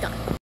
done.